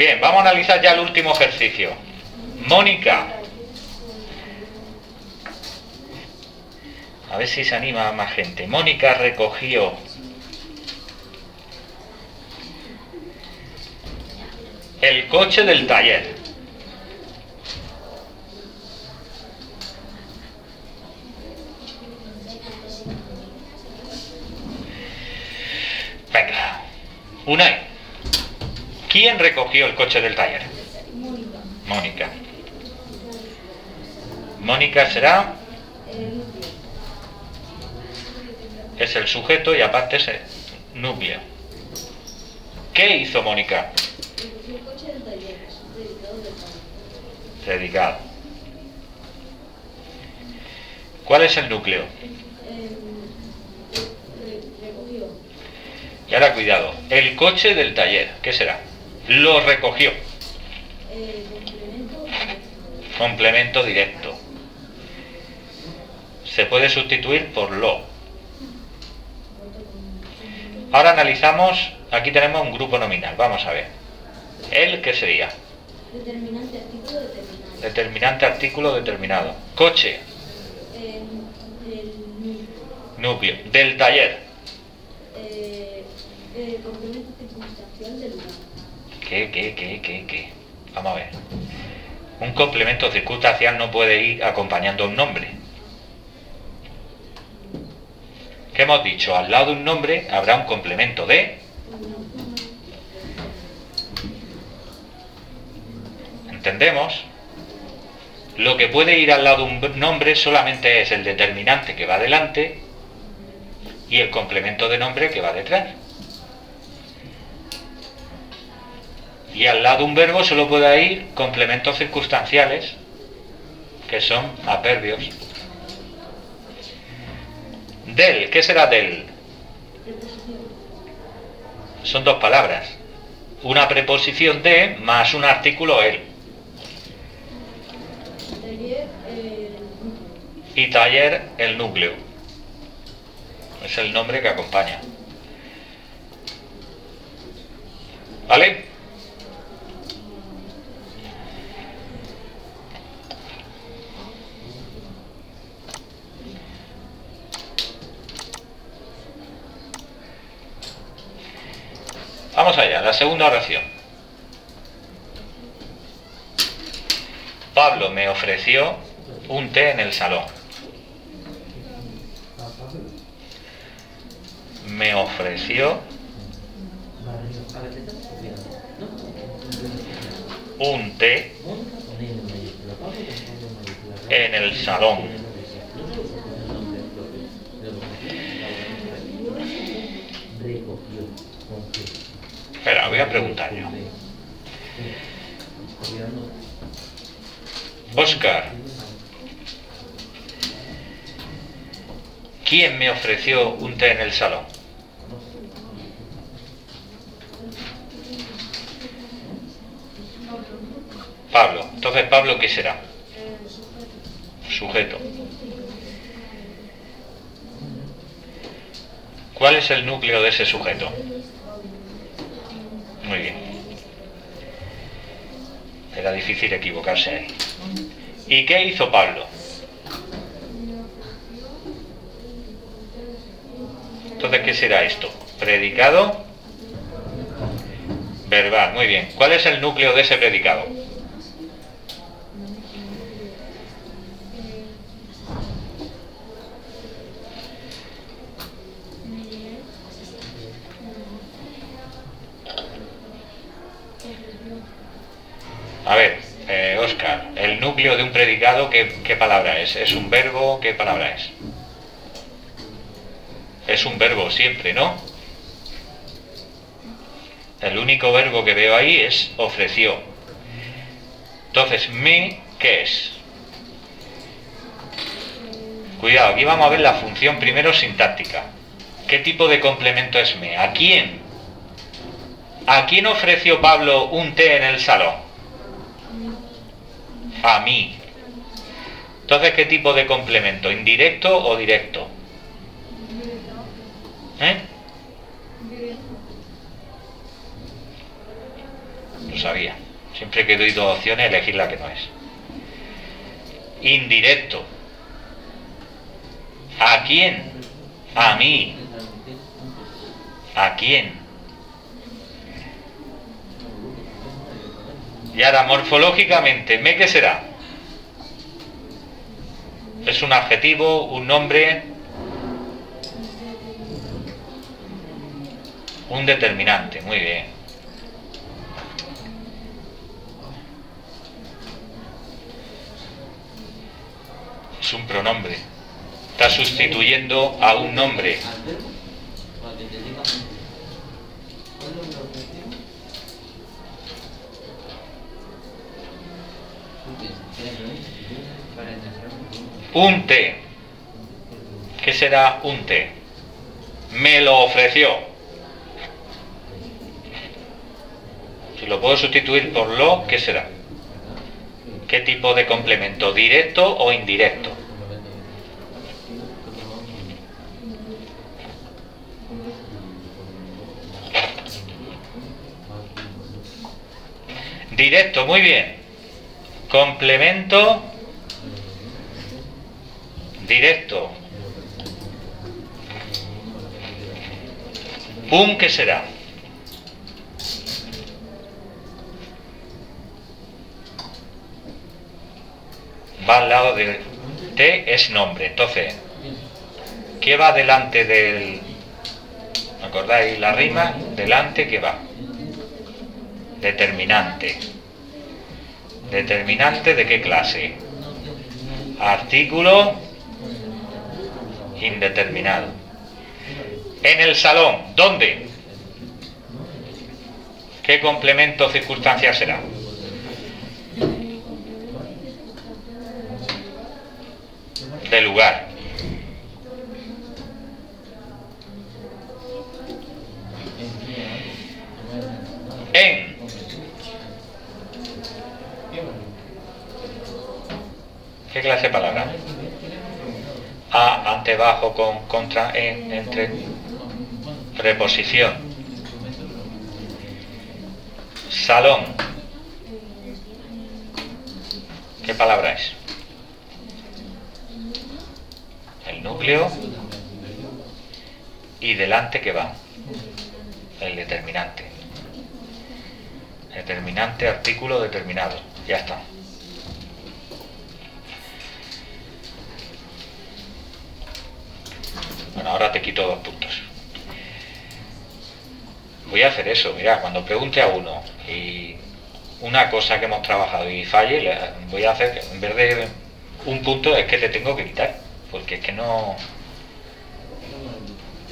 Bien, vamos a analizar ya el último ejercicio. Mónica. A ver si se anima más gente. Mónica recogió el coche del taller. Venga. Unai. ¿Quién recogió el coche del taller? Mónica. Mónica será. Es el sujeto y aparte es el núcleo. ¿Qué hizo Mónica? Predicado. ¿Cuál es el núcleo? Y ahora cuidado, el coche del taller, ¿qué será? Lo recogió. Complemento directo. Se puede sustituir por lo. Ahora analizamos, aquí tenemos un grupo nominal, vamos a ver. ¿El qué sería? Determinante artículo determinado. Determinante artículo determinado. Coche, Eh, el núcleo. Del taller. eh, eh, complemento circunstancial del lugar. ¿Qué, qué, qué, qué, qué? Vamos a ver. Un complemento circunstancial no puede ir acompañando un nombre. ¿Qué hemos dicho? Al lado de un nombre habrá un complemento de... ¿Entendemos? Lo que puede ir al lado de un nombre solamente es el determinante que va adelante y el complemento de nombre que va detrás. Y al lado un verbo solo puede ir complementos circunstanciales, que son adverbios. Del, ¿qué será del? Son dos palabras. Una preposición de más un artículo el. Y taller, el núcleo. Es el nombre que acompaña. ¿Vale? Vamos allá, la segunda oración. Pablo me ofreció un té en el salón. Me ofreció un té en el salón. Voy a preguntar yo. Oscar, ¿quién me ofreció un té en el salón? Pablo. Entonces, Pablo, ¿qué será? Sujeto. ¿Cuál es el núcleo de ese sujeto? Muy bien. Era difícil equivocarse ahí. ¿Y qué hizo Pablo? Entonces, ¿qué será esto? Predicado verbal. Muy bien. ¿Cuál es el núcleo de ese predicado? De un predicado, ¿qué, ¿qué palabra es? ¿Es un verbo? ¿Qué palabra es? Es un verbo siempre, ¿no? El único verbo que veo ahí es ofreció. Entonces, me, ¿qué es? Cuidado, aquí vamos a ver la función primero sintáctica. ¿Qué tipo de complemento es me? ¿A quién? ¿A quién ofreció Pablo un té en el salón? A mí. Entonces, ¿qué tipo de complemento? ¿Indirecto o directo? ¿Eh? Lo sabía. Siempre que doy dos opciones, elegir la que no es. Indirecto. ¿A quién? A mí. ¿A quién? Y ahora, morfológicamente, ¿me qué será? ¿Es un adjetivo, un nombre? Un determinante, muy bien. Es un pronombre. Está sustituyendo a un nombre. Un té. ¿Qué será un té? Me lo ofreció. Si lo puedo sustituir por lo, ¿qué será? ¿Qué tipo de complemento? ¿Directo o indirecto? Directo, muy bien. Complemento directo. Un ¿qué será? Va al lado del T es nombre. Entonces, ¿qué va delante del... ¿Acordáis la rima? Delante, ¿qué va? Determinante. ¿Determinante de qué clase? Artículo indeterminado. En el salón, ¿dónde? ¿Qué complemento o circunstancia será? De lugar. Clase de palabra? A, ante, bajo, con, contra, en, entre. Preposición. Salón. ¿Qué palabra es? El núcleo. Y delante que va. El determinante. Determinante, artículo determinado. Ya está. Quito dos puntos. Voy a hacer eso, mira, cuando pregunte a uno y una cosa que hemos trabajado y falle, le voy a hacer, en vez de un punto, es que te tengo que quitar, porque es que no,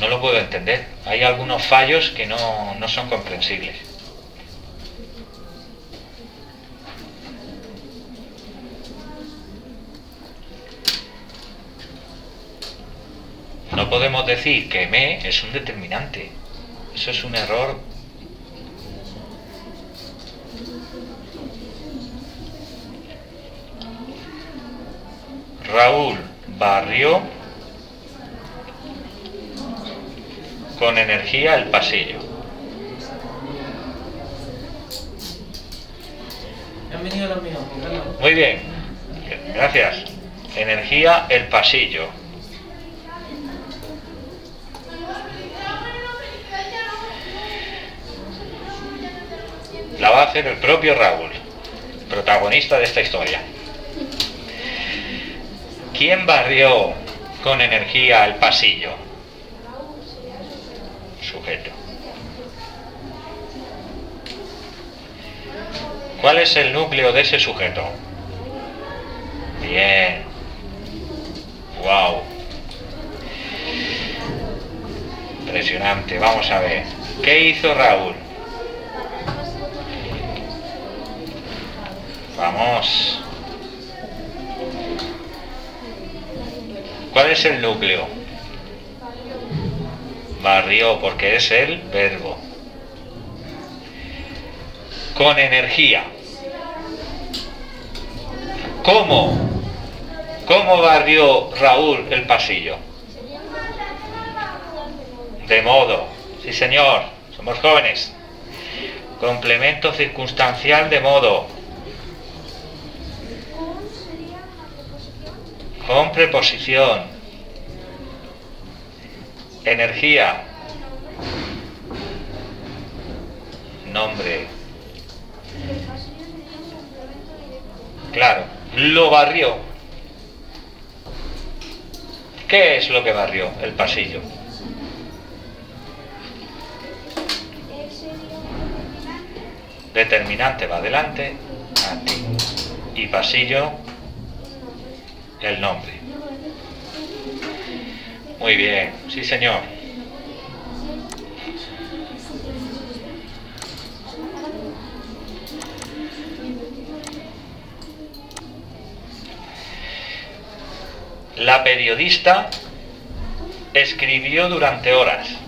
no lo puedo entender. Hay algunos fallos que no, no son comprensibles. No podemos decir que me es un determinante. Eso es un error. Raúl barrió con energía el pasillo. Muy bien, gracias. Energía el pasillo. Va a hacer el propio Raúl, protagonista de esta historia. ¿Quién barrió con energía el pasillo? Sujeto. ¿Cuál es el núcleo de ese sujeto? Bien. Wow. Impresionante. Vamos a ver. ¿Qué hizo Raúl? Vamos. ¿Cuál es el núcleo? Barrió, porque es el verbo. Con energía. ¿Cómo? ¿Cómo barrió Raúl el pasillo? De modo. Sí, señor. Somos jóvenes. Complemento circunstancial de modo. ¿Con sería una preposición? Con preposición. Energía. Nombre. Claro. Lo barrió. ¿Qué es lo que barrió el pasillo? Determinante. Va adelante. Y pasillo, el nombre. Muy bien. Sí, señor. La periodista escribió durante horas.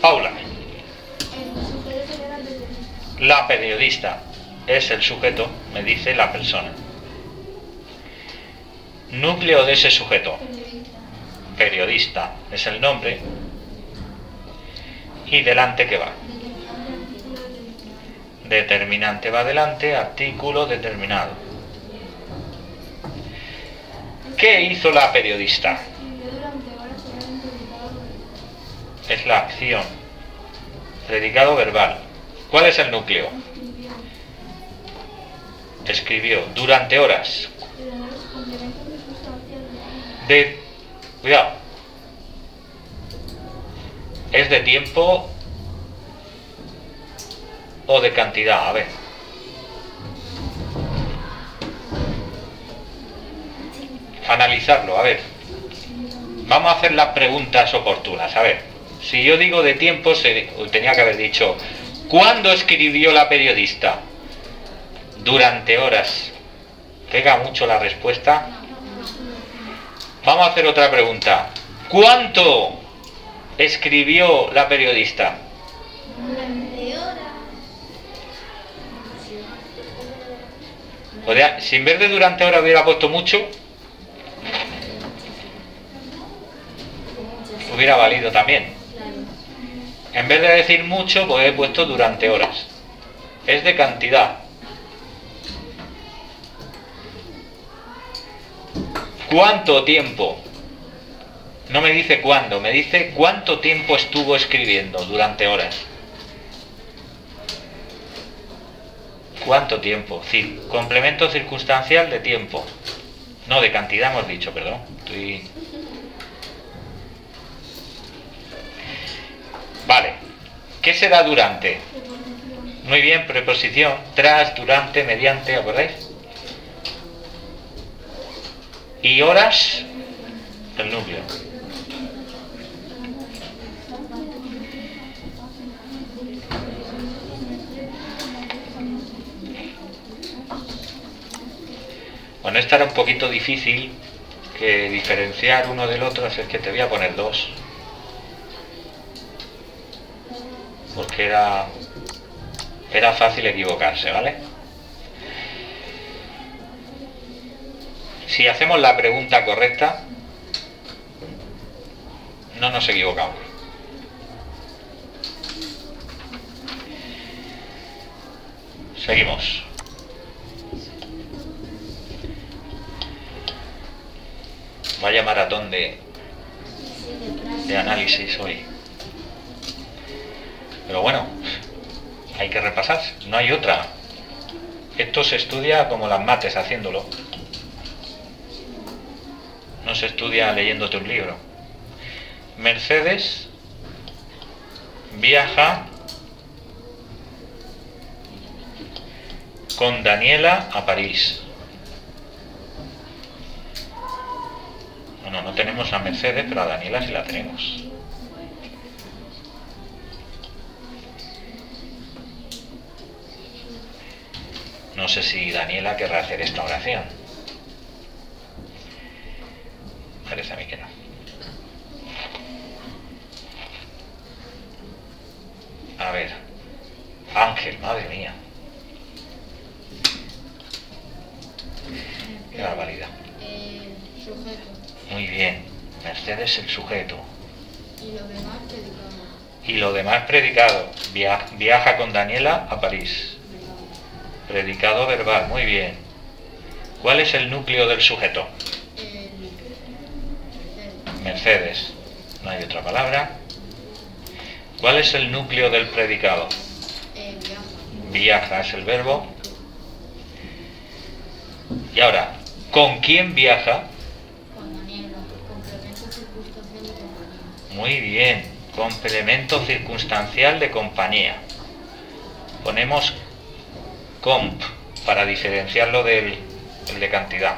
Paula. La periodista es el sujeto, me dice la persona. Núcleo de ese sujeto. Periodista es el nombre. Y delante que va. Determinante va adelante, artículo determinado. ¿Qué hizo la periodista? Escribió durante horas sería un predicado. Es la acción. Predicado verbal. ¿Cuál es el núcleo? Escribió. Durante horas. De cuidado es de tiempo o de cantidad a ver analizarlo a ver vamos a hacer las preguntas oportunas a ver si yo digo de tiempo se, tenía que haber dicho ¿cuándo escribió la periodista? durante horas pega mucho la respuesta Vamos a hacer otra pregunta. ¿Cuánto escribió la periodista? Durante horas. Podría- si en vez de durante hora hubiera puesto mucho, hubiera valido también. En vez de decir mucho, pues he puesto durante horas. Es de cantidad. ¿Cuánto tiempo? No me dice cuándo, me dice cuánto tiempo estuvo escribiendo durante horas. ¿Cuánto tiempo? Sí, complemento circunstancial de tiempo. No, de cantidad hemos dicho, perdón. Estoy... Vale. ¿Qué será durante? Preposición. Muy bien, preposición. Tras, durante, mediante, ¿acordáis? Y horas, el núcleo. Bueno, esta era un poquito difícil que diferenciar uno del otro, así es que te voy a poner dos. Porque era, era fácil equivocarse, ¿vale? Si hacemos la pregunta correcta, no nos equivocamos. Seguimos. Vaya maratón de, de análisis hoy. Pero bueno, hay que repasar, no hay otra. Esto se estudia como las mates haciéndolo. No se estudia leyéndote un libro. Mercedes viaja con Daniela a París. Bueno, no tenemos a Mercedes, pero a Daniela sí la tenemos. No sé si Daniela querrá hacer esta oración. parece a mí que no. A ver. Ángel, madre mía. Qué barbaridad. El sujeto Muy bien. Mercedes el sujeto. y lo demás predicado. Y lo demás predicado. Via- viaja con Daniela a París. Predicado verbal. Muy bien. ¿Cuál es el núcleo del sujeto? Mercedes. No hay otra palabra. ¿Cuál es el núcleo del predicado? Viaja. Es el verbo. Y ahora, ¿con quién viaja? Muy bien, complemento circunstancial de compañía. Ponemos comp para diferenciarlo del el de cantidad.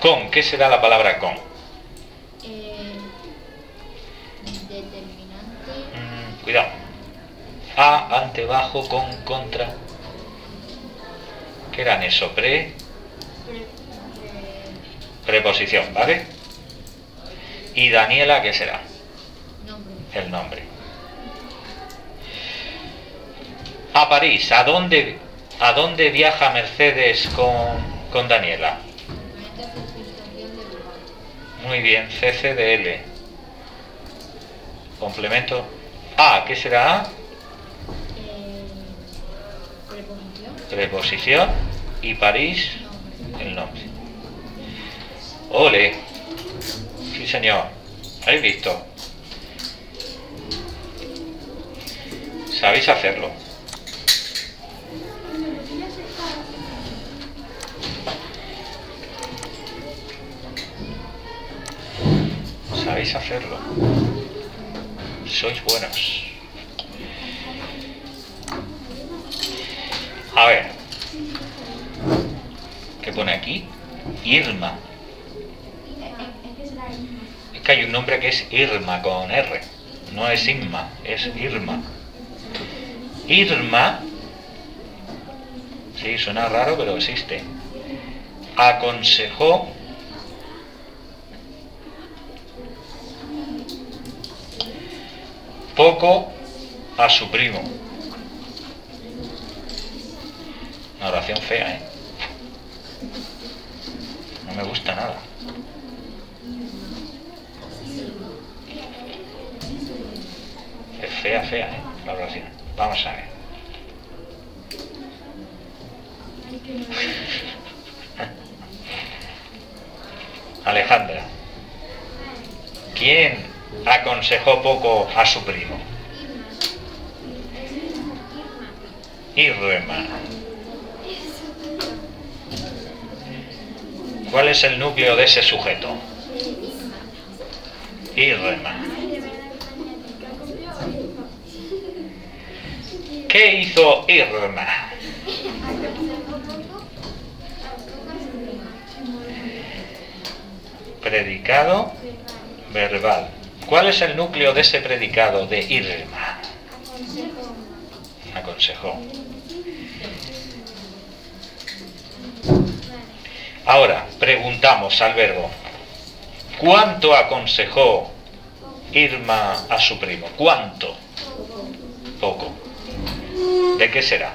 Con, ¿qué será la palabra con? El determinante. Mm, cuidado. A, ante, bajo, con, contra. ¿Qué eran eso? Pre, pre- pre- preposición, ¿vale? Y Daniela, ¿qué será? nombre. El nombre. A París, ¿a dónde, a dónde viaja Mercedes con, con Daniela? Muy bien, CCDL. Complemento. A, ¿qué será? Eh, preposición. Preposición. Y París, el nombre. Ole. Sí, señor. ¿Habéis visto? Sabéis hacerlo. Hacerlo. Sois buenos. A ver. ¿Qué pone aquí? Irma. Es que hay un nombre que es Irma con R. No es Inma, es Irma. Irma. Sí, suena raro, pero existe. Aconsejó poco a su primo. Una oración fea, ¿eh? No me gusta nada. Es fea, fea, ¿eh? La oración. Vamos a ver. Alejandra. ¿Quién aconsejó poco a su primo? Irma. ¿Cuál es el núcleo de ese sujeto? Irma. ¿Qué hizo Irma? Predicado verbal. ¿Cuál es el núcleo de ese predicado de Irma? Aconsejó. Ahora, preguntamos al verbo. ¿Cuánto aconsejó Irma a su primo? ¿Cuánto? Poco. ¿De qué será?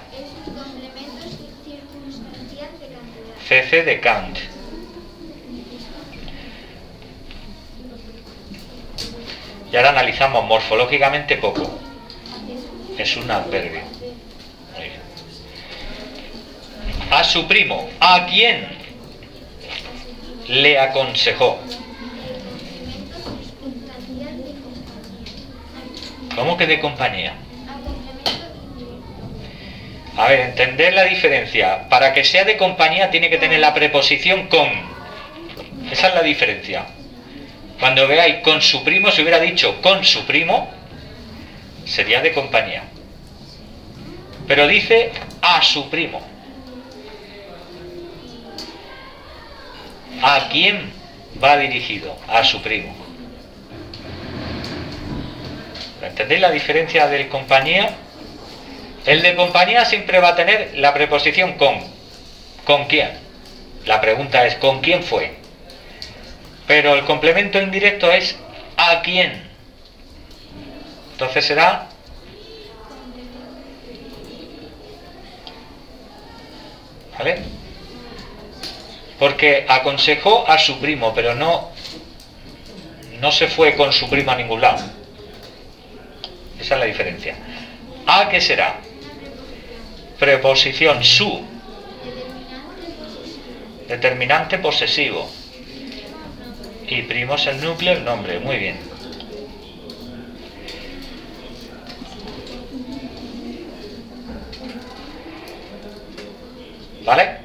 CC de Kant. Y ahora analizamos morfológicamente poco. Es un adverbio. A su primo, ¿a quién le aconsejó? ¿Cómo que de compañía? A ver, entender la diferencia. Para que sea de compañía tiene que tener la preposición con. Esa es la diferencia. Cuando veáis con su primo, si hubiera dicho con su primo, sería de compañía. Pero dice a su primo. ¿A quién va dirigido? A su primo. ¿Entendéis la diferencia del compañía? El de compañía siempre va a tener la preposición con. ¿Con quién? La pregunta es ¿con quién fue? Pero el complemento indirecto es ¿a quién? Entonces será ¿Vale? Porque aconsejó a su primo, pero no no se fue con su primo a ningún lado. Esa es la diferencia. ¿A qué será? Preposición su. Determinante posesivo. Y primo es el núcleo, el nombre. Muy bien. ¿Vale?